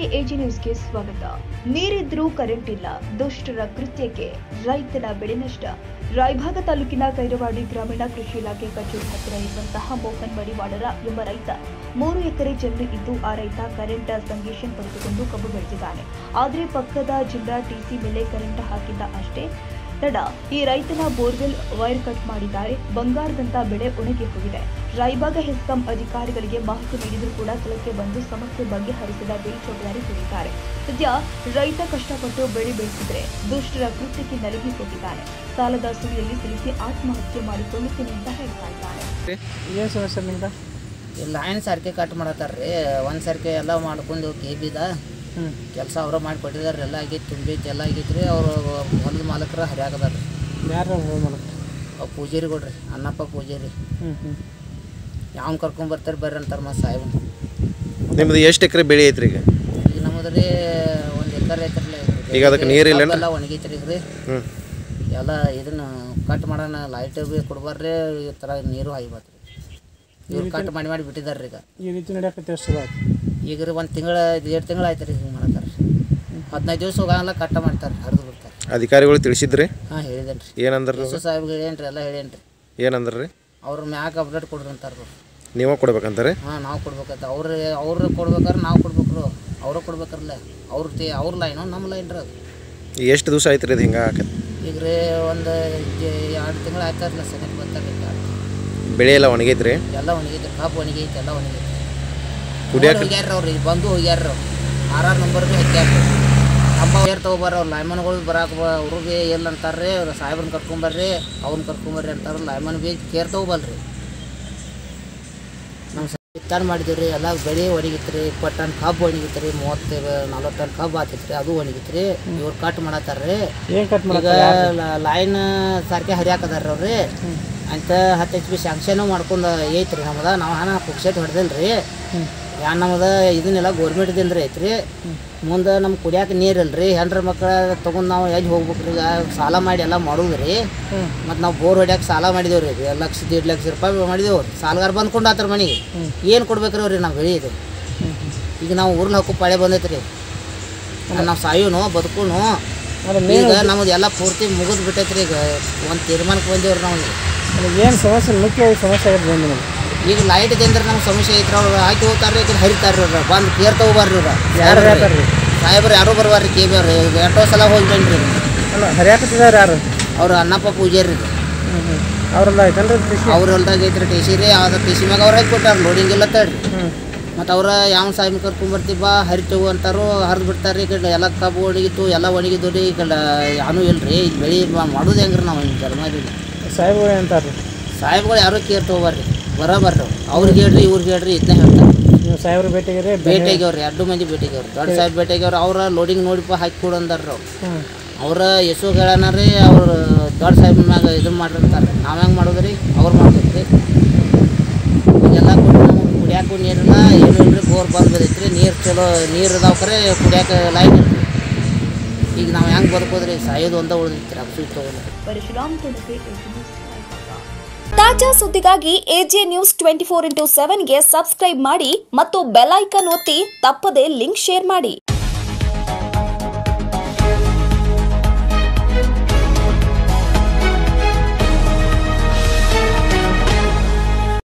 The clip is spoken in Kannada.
ಎಜಿ ನ್ಯೂಸ್ಗೆ ಸ್ವಾಗತ. ನೀರಿದ್ರೂ ಕರೆಂಟ್ ಇಲ್ಲ. ದುಷ್ಟರ ಕೃತ್ಯಕ್ಕೆ ರೈತನ ಬೆಳೆ ನಷ್ಟ. ರಾಯಭಾಗ ತಾಲೂಕಿನ ಕೈರವಾಡಿ ಗ್ರಾಮೀಣ ಕೃಷಿ ಇಲಾಖೆ ಕಚೇರಿ ಹತ್ತಿರ ಇರುವಂತಹ ಮೋಹನ್ ಮಡಿವಾಡರ ಎಂಬ ರೈತ. ಮೂರು ಎಕರೆ ಜಮೀನು ಇದ್ದು ಆ ರೈತ ಕರೆಂಟ್ ಸಂಗೀಷನ್ ಪಡೆದುಕೊಂಡು ಕಬ್ಬು ಬೆಳೆದಿದ್ದಾನೆ. ಆದರೆ ಪಕ್ಕದ ಜಿಲ್ಲಾ ಟಿಸಿ ಮೇಲೆ ಕರೆಂಟ್ ಹಾಕಿದ್ದ ಅಷ್ಟೇ. ತಡ ಈ ರೈತನ ಬೋರ್ವೆಲ್ ವೈರ್ ಕಟ್ ಮಾಡಿದ್ದಾರೆ. ಬಂಗಾರದಂತ ಬೆಳೆ ಒಣಗಿ ಹೋಗಿದೆ. ರೈಬಾಗ ಹೆಸ್ಕಾಂ ಅಧಿಕಾರಿಗಳಿಗೆ ಮಾಹಿತಿ ನೀಡಿದರೂ ಕೂಡ ಸ್ಥಳಕ್ಕೆ ಬಂದು ಸಮಸ್ಯೆ ಬಗೆಹರಿಸಿದ ಬೇಜವಾಬ್ದಾರಿ ಹೇಳಿದ್ದಾರೆ ಸದ್ಯ ರೈತ ಕಷ್ಟಪಟ್ಟು ಬೆಳೆ ಬೆಳೆಸಿದ್ರೆ ದುಷ್ಟರ ಕೃತ್ಯಕ್ಕೆ ನಲುಗಿ ಹೋಗಿದ್ದಾನೆ. ಸಾಲದ ಸುಳಿಯಲ್ಲಿ ಸಿಲುಕಿ ಆತ್ಮಹತ್ಯೆ ಮಾಡಿಕೊಳ್ಳುತ್ತೇನೆ ಅಂತ ಹೇಳ್ತಾ ಇದ್ದಾರೆ. ಏನು ಸಮಸ್ಯೆ ನಿಮ್ಗೆ ಲೈನ್ ಸರ್ಕೆ ಕಟ್ ಮಾಡತ್ತಾರ್ರಿ. ಒಂದು ಸರ್ಕೆ ಎಲ್ಲ ಮಾಡ್ಕೊಂಡು ಕೆ ಬಿದ ಹ್ಞೂ ಕೆಲಸ ಅವರು ಮಾಡಿ ಕೊಟ್ಟಿದ್ದಾರೆ ಎಲ್ಲ ಆಗೈತಿ ತುಂಬೈತಿ ಎಲ್ಲ ಆಗೈತಿ ರೀ. ಅವರು ಹೊಲದ ಮಾಲಕರ ಹರಿಯಾಗದಾರ ರೀ. ಯಾರು ಮೂಲಕ ಅವು ಪೂಜಾರಿ ಕೊಡ್ರಿ ಅನ್ನಪ್ಪ ಪೂಜಾರಿ. ಹ್ಞೂ ಹ್ಞೂ ಯಾವನ್ ಕರ್ಕೊಂಡ್ ಬರ್ತಾರೆ ಬರ್ರಿ ಅಂತಾರೆ ಮತ್ತು ಸಾಹೇಬನ್ ನಿಮ್ದು ಎಷ್ಟು ಎಕರೆ ಬೆಳೆ ಐತ್ರಿ ಈಗ? ಈಗ ನಮ್ಮದು ರೀ ಒಂದು ಎಕರೆ ಐತ್ರಲ್ಲ ಈಗ ಅದಕ್ಕೆ ನೀರು ಇಲ್ಲ ಎಲ್ಲ ಒಣಗೈತ್ರಿ ಈಗ ರೀ. ಹ್ಞೂ ಎಲ್ಲ ಇದನ್ನ ಕಟ್ ಮಾಡೋಣ ಲೈಟ್ ಬಿ ಕೊಡ್ಬಾರ್ರಿ ಈ ಥರ ನೀರು ಹಾಯ್ಬಾರ್ದು ಇವ್ರು ಕಟ್ ಮಾಡಿ ಮಾಡಿ ಬಿಟ್ಟಿದ್ದಾರೆ ರೀ ಈಗ. ಈ ರೀತಿ ನಡೆಯಕ್ಕೆ ಎಷ್ಟು ಸಲ ಆಯ್ತು ಈಗ ರೀ ಒಂದು ತಿಂಗಳ ಎರಡು ತಿಂಗಳು ಆಯ್ತು ರೀ ಹಿಂಗೆ ಮಾಡ್ತಾರೆ ಹದಿನೈದು ದಿವಸ ಹೋಗಲ್ಲ ಕಟ್ಟ ಮಾಡ್ತಾರೆ ಹರಿದು ಬಿಡ್ತಾರೆ. ಅಧಿಕಾರಿಗಳು ತಿಳಿಸಿದ್ರಿ? ಹಾಂ ಹೇಳಿದೇನೆ ರೀ ಏನಂದ್ರೆ ಸಾಹೇಬ್ಗೆ ಹೇಳೇನ್ರಿ ಎಲ್ಲ ಹೇಳೇನ್ರಿ. ರೀ ಅವ್ರ ಮ್ಯಾಗ ಅಪ್ಡೇಟ್ ಕೊಡ್ರಿ ಅಂತಾರೆ ನೀವೇ ಕೊಡ್ಬೇಕಂತಾರೆ? ಹಾಂ ನಾವು ಕೊಡ್ಬೇಕಂತ. ಅವ್ರು ಅವ್ರು ಕೊಡ್ಬೇಕಾದ್ರೆ ನಾವು ಕೊಡ್ಬೇಕ್ರು. ಅವ್ರು ಕೊಡ್ಬೇಕಲ್ಲ ಅವ್ರ ತೇ ಅವ್ರ ಲೈನು ನಮ್ಮ ಲೈನ್ ರೀ ಅದು. ಎಷ್ಟು ದಿವಸ ಆಯ್ತು ರೀ ಇದು ಹಿಂಗೆ ಹಾಕಿ ಈಗ ರೀ ಒಂದು ಎರಡು ತಿಂಗಳು ಆಯ್ತಾರಲ್ಲ ಸೆಕೆಂಡ್ ಬರ್ತಾರೆ ಬೆಳೆ ಎಲ್ಲ ಒಣಗೈತ್ರಿ ಎಲ್ಲ ಒಣಗೈತೆ ಕಾಪು ಒಣಗೈತೆ ಎಲ್ಲ ಒಣಗೈತೆ. ಹೋಗ್ಯಾರ ಅವ್ರು ಈಗ ಬಂದು ಹೋಗ್ಯಾರ ಆರ್ ಆರ್ ನಂಬರ್ ಭೀ ಹಚ್ಚಾರ ಹಬ್ಬ ಏರ್ ತೊಗೊಬಾರ ಅವ್ರು ಲೈಮನ್ಗಳು ಬರಾಕ ಅವರು ಭೀ ಎಲ್ಲ ಅಂತಾರ್ರಿ ಅವ್ರು ಸಾಹೇಬ್ರನ್ನ ಕರ್ಕೊಂಬರ್ರಿ ಅವ್ನ ಕರ್ಕೊಂಬರ್ರಿ ಅಂತಾರೆ ಲೈಮನ್ ಭೀ ಕೇರ್ ತೊಗೊಬಲ್ರಿ ನಮ್ಮ ವಿತ್ತಾನ ಮಾಡಿದ್ವಿ ರೀ ಎಲ್ಲ ಬೆಳೆ ಒಣಗಿತ್ತು ರೀ ಇಪ್ಪತ್ತು ಟನ್ ಕಬ್ಬು ಒಣಗಿತ್ತು ರೀ ಮೂವತ್ತು ನಲ್ವತ್ತು ಟನ್ ಕಬ್ಬು ಆತಿತ್ತು ರೀ ಅದು ಒಣಗಿತ್ತು ರೀ ಇವ್ರು ಕಟ್ ಮಾಡತ್ತಾರ ರೀ ಏನು ಕಟ್ ಈಗ ಲೈನ್ ಸಾರಿಗೆ ಹರಿಯಾಕದಾರ ಅವ್ರಿ. ಅಂತ ಹತ್ತು ಎಚ್ ಬಿ ಶಾಂಕ್ಷನ್ ಮಾಡ್ಕೊಂಡು ಐತ್ರಿ ನಮ್ದು ನಾವು ಹಣ ಪುಕ್ಷಟ್ ಹೊಡೆದಿಲ್ಲ ರೀ ಯಾ ನಮ್ದು ಇದನ್ನೆಲ್ಲ ಗೌರ್ಮೆಂಟ್ದಿಂದ ರೀ ಐತ್ರಿ. ಮುಂದೆ ನಮ್ಮ ಕುಡಿಯಾಕ ನೀರಿಲ್ಲ ರೀ ಹೆಂಡ್ರ ಮಕ್ಕಳ ತೊಗೊಂಡು ನಾವು ಎಲ್ಲಿ ಹೋಗ್ಬೇಕ್ರಿ? ಈಗ ಸಾಲ ಮಾಡಿ ಎಲ್ಲ ಮಾಡೋದು ರೀ ಮತ್ತು ನಾವು ಬೋರ್ ಹೊಡ್ಯಾಕೆ ಸಾಲ ಮಾಡಿದೇವು ರೀ ಎರಡು ಲಕ್ಷ ದೇಡ್ ಲಕ್ಷ ರೂಪಾಯಿ ಮಾಡಿದೇವು ರೀ ಸಾಲಗಾರ ಬಂದ್ಕೊಂಡು ಆತ್ರ ಮನೆಗೆ. ಏನು ಕೊಡ್ಬೇಕ್ರಿ ಅವ್ರಿ ನಾವು ಬೆಳೆ ಇದು? ಈಗ ನಾವು ಊರ್ನ ಹಾಕೋ ಪಾಳೆ ಬಂದೈತೆ ರೀ ನಾವು ಸಾಯೋನು ಬದುಕೋನು. ಈಗ ನಮ್ದು ಎಲ್ಲ ಪೂರ್ತಿ ಮುಗಿದು ಬಿಟ್ಟೈತ್ರಿ ಈಗ ಒಂದು ತೀರ್ಮಾನಕ್ಕೆ ಬಂದೇವ್ರಿ ನಾವು ಏನು ಸಮಸ್ಯೆ ಮುಖ್ಯವಾಗಿ ಸಮಸ್ಯೆ ಆಗಿದೆ ಈಗ ಲೈಟ್ ಅಂದ್ರೆ ನಮ್ಗೆ ಸಮಸ್ಯೆ ಐತ್ರಿ. ಅವ್ರು ಹಾಕಿ ಹೋಗ್ತಾರ್ರಿ ಈಗ ಹರಿತಾರ್ರಿ ಅವ್ರ. ಬಂದು ಕೇರ್ ತಗೋಬಾರ್ರಿ ಅವ್ರ. ಯಾರು? ಸಾಹೇಬ್ರು. ಯಾರು ಬರ್ಬಾರ್ರಿ ಕೆ ಬಿ ಅವ್ರು. ಎಷ್ಟೋ ಸಲ ಹೋಗಿ ರೀ ಅಲ್ಲ ಹರಿಯಾಕತ್ತಿದ್ದಾರೆ ಯಾರು? ಅವ್ರು ಅಣ್ಣಪ್ಪ ಪೂಜಾರಿ ಅವರೆಲ್ಲ ಅವ್ರ ಹೊಲ್ದಾಗ ಐತ್ರಿ ಟಿ ಸಿ ರೀ. ಅದ ಟಿ ಸಿ ಮ್ಯಾಗ ಅವ್ರು ಹಾಕಿ ಕೊಟ್ಟಾರ. ಲೋಡಿಂಗ್ ಇಲ್ಲ ತಡ್ರಿ. ಮತ್ತು ಅವ್ರ ಯಾವ ಸಾಹೇಬ್ ಕರ್ಕೊಂಬರ್ತೀವಿ ಬಾ ಹರಿತೇವು ಅಂತಾರು ಹರಿದು ಬಿಡ್ತಾರೆ ಈ ಕಡೆ ಎಲ್ಲ ಕಬ್ಬು ಒಣಗಿತ್ತು ಎಲ್ಲ ಒಣಗಿದ್ದು ರೀ. ಈ ಕಡೆ ಯಾನೂ ಇಲ್ಲ ರೀ ಇಲ್ಲಿ ಬೆಳೆ ಮಾಡೋದು ಹೆಂಗ್ರಿ ನಾವು ಜರ್ಮಾರಿ ಸಾಹೇಬ್ಗಳು ಅಂತಾರೆ ಸಾಹೇಬ್ಗಳು ಯಾರೂ ಕೇರ್ ತೊಗೋಬಾರ್ರಿ. ಬರೋಬರ್ರಿ ಅವ್ರಿಗೆ ಹೇಳ್ರಿ ಇವ್ರಿಗೆ ಹೇಳ್ರಿ ಇದನ್ನ ಹೇಳ್ತಾರೆ. ನೀವು ಸಾಹೇಬ್ರ ಭೇಟಿಗೆ ಭೇಟಿಯಾಗ್ಯವ್ರಿ ಎರಡು ಮಂದಿ ಭೇಟಿಯಾಗ್ಯವ್ರಿ. ದೊಡ್ಡ ಸಾಹೇಬ್ ಭೇಟಿಯಾಗ್ಯವ್ರು ಅವ್ರ ಲೋಡಿಂಗ್ ನೋಡಿಪ್ಪ ಹಾಕಿ ಕೊಡು ಅಂದಾರ್ರಿ ಅವ್ರು. ಅವ್ರ ಯಶು ಹೇಳೋಣ ರೀ ಅವ್ರು ದೊಡ್ಡ ಸಾಹೇಬ್ ಮ್ಯಾಗ ಇದನ್ನ ಮಾಡಿರ್ತಾರೆ. ನಾವು ಹೆಂಗೆ ಮಾಡೋದ್ರಿ? ರೀ ಅವ್ರು ಮಾಡ್ಬೇಕು ರೀ ಈಗೆಲ್ಲ ಕೊಟ್ಟು ನಮಗೆ ಕುಡಿಯಾಕು ನೀರನ್ನ ಏನು ಇಲ್ರಿ ಬೋರ್ ಬಂದೈತಿ ಬದೈತ್ರಿ ನೀರು ಚಲೋ ನೀರು ಇದಾವ ಕರೆ ಕುಡಿಯಾಕ ಲೈನ್ ಈಗ ನಾವು ಹೆಂಗೆ ಬರ್ಬೋದ್ರಿ ಸಾಯೋದು ಅಂತ ಉಳಿದೈತ್ರಿ ಅಪ್ಸು ತೊಗೊಂಡು ಪರಶುರಾಮ್ ತಾಜಾ ಸುದ್ದಿಗಾಗಿ AJ news twenty four into ಸೆವೆನ್ಗೆ subscribe ಮಾಡಿ ಮತ್ತು ಬೆಲ್ ಐಕನ್ ಒತ್ತಿ ತಪ್ಪದೇ ಲಿಂಕ್ ಶೇರ್ ಮಾಡಿ.